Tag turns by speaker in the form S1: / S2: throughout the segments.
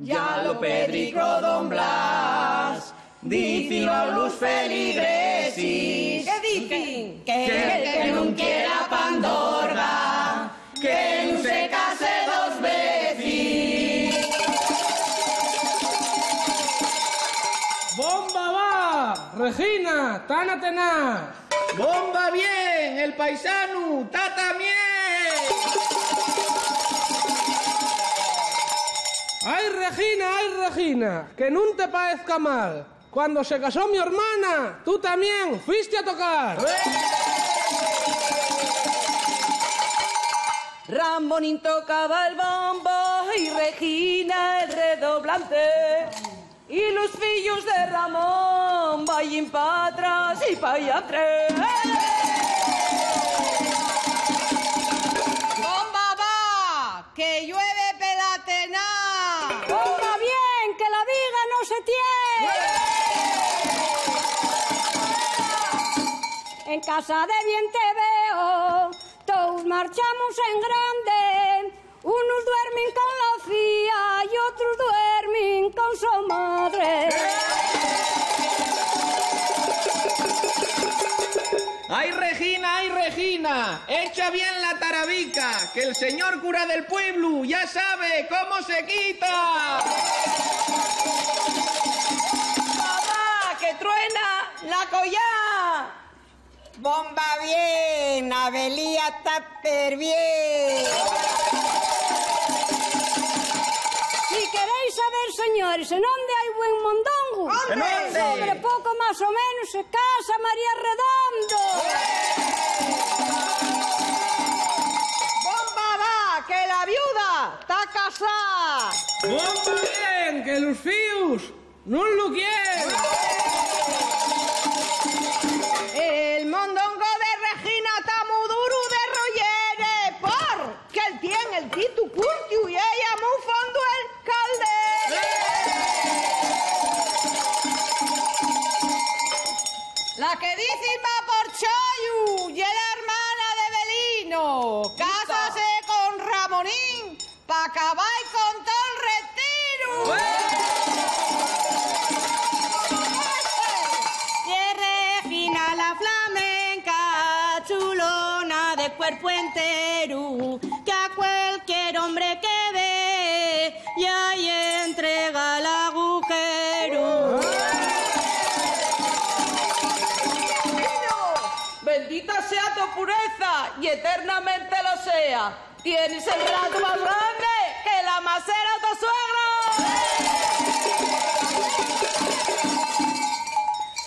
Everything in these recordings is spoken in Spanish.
S1: Ya lo pedicó Don Blas, dicilo luz feligresis.
S2: ¿Qué dicen?
S1: Que, que, que non quiera Pandorga, que no se case dos veces.
S3: ¡Bomba va! Regina, tan tenaz.
S4: ¡Bomba bien! ¡El paisano, tata bien!
S3: ¡Ay, Regina! ¡Ay, Regina! Que no te parezca mal. Cuando se casó mi hermana, tú también fuiste a tocar.
S2: Ramonín tocaba el bombo y Regina el redoblante. Y los fillos de Ramón vayan para atrás y para allá.
S5: En casa de bien te veo, todos marchamos en grande. Unos
S4: ¡Echa bien la tarabica! ¡Que el señor cura del pueblo ya sabe cómo se quita!
S2: ¡Papá, que truena la collá!
S6: ¡Bomba bien! ¡Abelía taper bien!
S5: Si queréis saber, señores, en dónde hay buen mondongo,
S4: ¿En dónde?
S5: sobre poco más o menos se casa María Redondo.
S6: ¡Bomba
S3: ¡Bomba bien! Que los fíos no lo quieren.
S6: El mondongo de Regina está muy duro de rollere por que él tiene el titu curtiu y ella muy fondo el calde. La que dice va por Chayu y la hermana de Belino. Cásase con Ramonín pa' acabar con todo el retiro.
S2: Y Regina la flamenca, chulona de cuerpo entero, que a cualquier hombre que ve y entrega el agujero. Bendita sea tu pureza y eternamente lo sea. Tienes el rato más grande que la macera de tu suegro.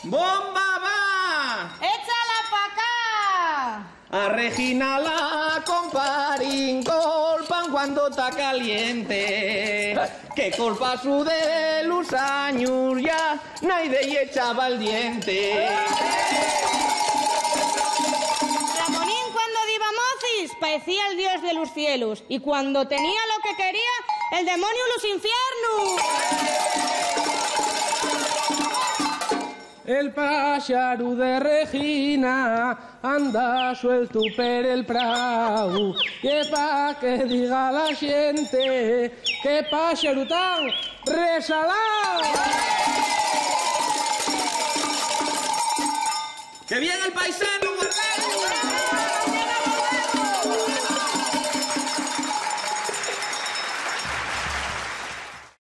S4: ¡Bomba va!
S2: ¡Échala pa' acá!
S4: A Regina la comparin colpan cuando está caliente. Que culpa su de los años ya, nadie echaba el diente.
S2: Parecía el dios de los cielos y cuando tenía lo que quería, el demonio los infiernos.
S3: El pájaro de Regina anda suelto per el prau. Y pa' que diga la gente que pájaro tan resalado.
S4: ¡Que bien el paisano!